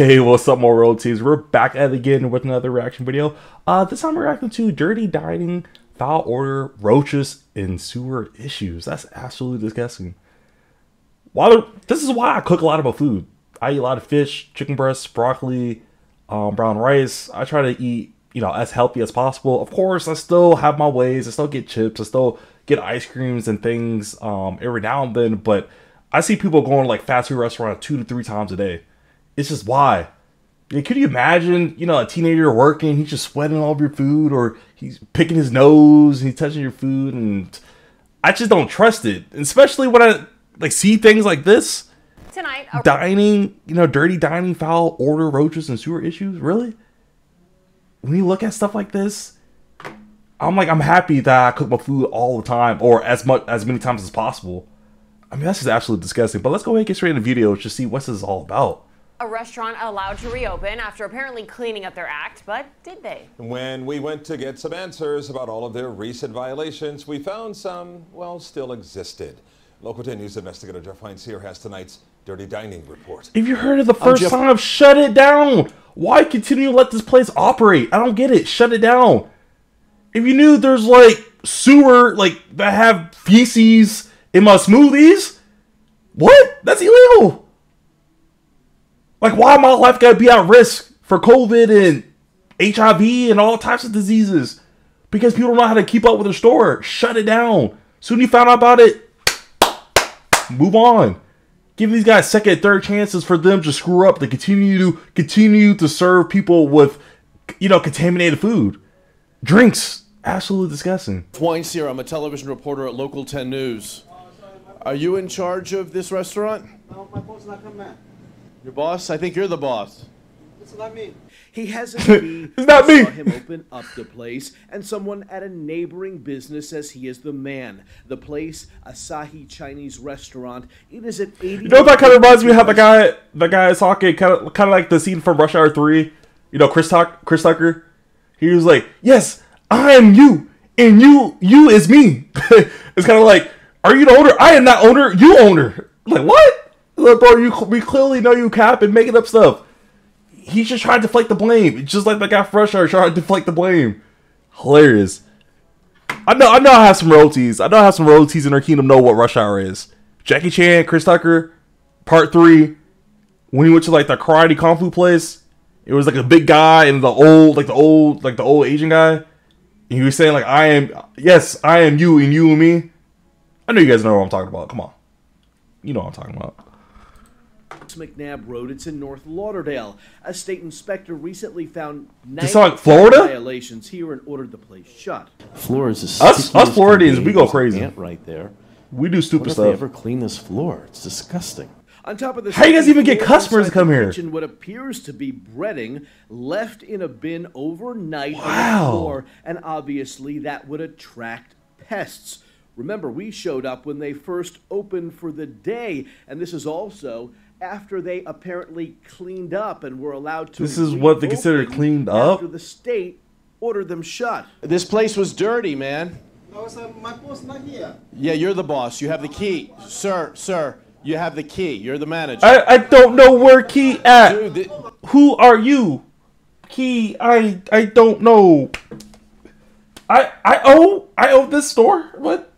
Hey, what's up, more royalties? We're back at it again with another reaction video. Uh, this time we're reacting to Dirty Dining, Foul Order, Roaches, and Sewer Issues. That's absolutely disgusting. Why? This is why I cook a lot of my food. I eat a lot of fish, chicken breasts, broccoli, um, brown rice. I try to eat, you know, as healthy as possible. Of course, I still have my ways. I still get chips. I still get ice creams and things um, every now and then. But I see people going to like fast food restaurant two to three times a day it's just why. Yeah, could you imagine, you know, a teenager working, he's just sweating all of your food, or he's picking his nose, and he's touching your food, and I just don't trust it. Especially when I like see things like this. Tonight, dining, you know, dirty dining, foul order, roaches, and sewer issues. Really? When you look at stuff like this, I'm like, I'm happy that I cook my food all the time, or as much as many times as possible. I mean, that's just absolutely disgusting. But let's go ahead and get straight into the video to see what this is all about a restaurant allowed to reopen after apparently cleaning up their act, but did they? When we went to get some answers about all of their recent violations, we found some, well, still existed. Local 10 News investigator Jeff Weinsier has tonight's Dirty Dining report. If you heard it the first Jeff- time, shut it down. Why continue to let this place operate? I don't get it. Shut it down. If you knew there's like sewer, like that have feces in my smoothies, what? That's illegal. Like, why my life gotta be at risk for COVID and HIV and all types of diseases? Because people don't know how to keep up with their store. Shut it down. Soon you found out about it, move on. Give these guys second, third chances for them to screw up to continue to continue to serve people with, you know, contaminated food, drinks. Absolutely disgusting. Weinsier. I'm a television reporter at Local 10 News. Are you in charge of this restaurant? No, my boss not come back. Your boss? I think you're the boss. It's not me. He has a key. it's not me. Saw him open up the place, and someone at a neighboring business says he is the man. The place, Asahi Chinese Restaurant. It is at 80. You know that kind of reminds me of how the guy, the guy is talking, kind of, kind of like the scene from Rush Hour Three. You know, Chris Tuck, Chris Tucker. He was like, "Yes, I am you, and you, you is me." it's kind of like, "Are you the owner? I am not owner. You owner." Like what? Look, bro, you we clearly know you cap and making up stuff. He's just trying to deflect the blame. just like that guy Hour trying to deflect the blame. Hilarious. I know I know I have some royalties. I know I have some royalties in our kingdom know what Rush Hour is. Jackie Chan, Chris Tucker, part three. When he went to like the karate kung fu place, it was like a big guy and the old like the old like the old Asian guy. And he was saying like I am yes, I am you and you and me. I know you guys know what I'm talking about. Come on. You know what I'm talking about. McNab Road. It's in North Lauderdale. A state inspector recently found nine like Florida violations here and ordered the place shut. Floor is us. Us Floridians, we go crazy. Right there. We do stupid what stuff. They ever clean this floor? It's disgusting. On top of this, how you guys even get customers to come here? Kitchen, what appears to be breading left in a bin overnight wow. on the floor, and obviously that would attract pests. Remember, we showed up when they first opened for the day, and this is also after they apparently cleaned up and were allowed to. This is what they consider cleaned up. After the state ordered them shut. This place was dirty, man. No, sir, my boss not here. Yeah, you're the boss. You have the key, sir. Sir, you have the key. You're the manager. I I don't know where key at. Dude, Who are you? Key, I I don't know. I I owe I owe this store. What?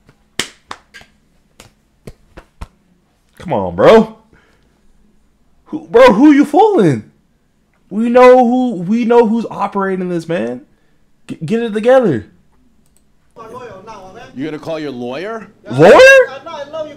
Come on, bro. Who, bro, who you fooling? We know who we know who's operating this, man. G get it together. You gonna call your lawyer? Lawyer?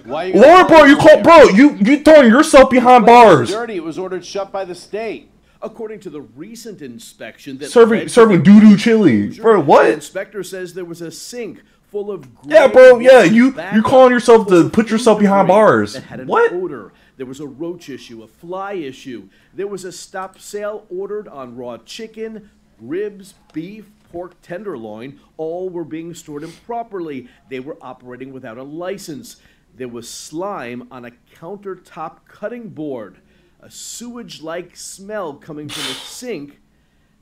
Why? Lawyer, bro? You call, bro? You you throwing yourself behind bars? Dirty. It was ordered shut by the state. According to the recent inspection, that serving serving doo doo chili, bro. What? The inspector says there was a sink full of yeah, bro. Yeah, you you calling yourself to put yourself behind bars? what? Odor. There was a roach issue, a fly issue. There was a stop sale ordered on raw chicken, ribs, beef, pork tenderloin. All were being stored improperly. They were operating without a license. There was slime on a countertop cutting board, a sewage like smell coming from a sink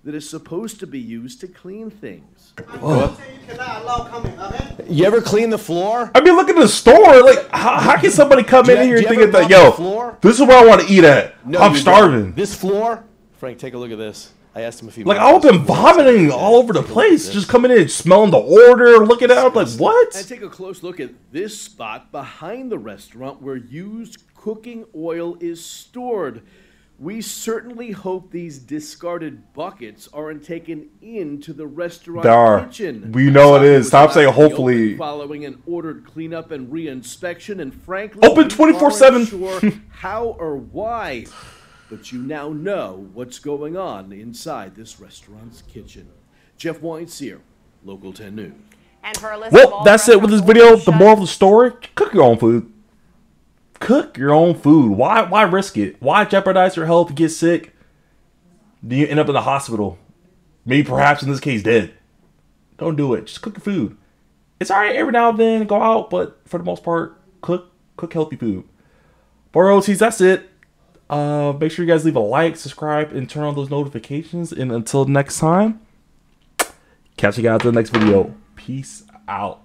that is supposed to be used to clean things. Oh. You ever clean the floor? I mean, look at the store. Like, how, how can somebody come in here and think that, yo, floor? this is where I want to eat at? No, I'm starving. This floor, Frank, take a look at this. I asked him if he Like I've this been vomiting all over the Take a look at place, just coming in, smelling the order, looking at it, like what? And take a close look at this spot behind the restaurant where used cooking oil is stored. We certainly hope these discarded buckets aren't taken into the restaurant They are. kitchen. We know it Sake is. was Stop saying to be open hopefully. Following an ordered cleanup and reinspection, and frankly, Open 24/7. Sure how or why, but you now know what's going on inside this restaurant's kitchen. Jeff Weinsier, Local 10 News. And for a list of Well, all that's it with this video. The shut- moral of the story: cook your own food. Cook your own food. Why? Why risk it? Why jeopardize your health? Get sick? Do you end up in the hospital? Maybe, perhaps in this case, dead. Don't do it. Just cook your food. It's alright every now and then go out, but for the most part, cook cook healthy food. For OTs, that's it. Uh, make sure you guys leave a like, subscribe, and turn on those notifications. And until next time, catch you guys in the next video. Peace out.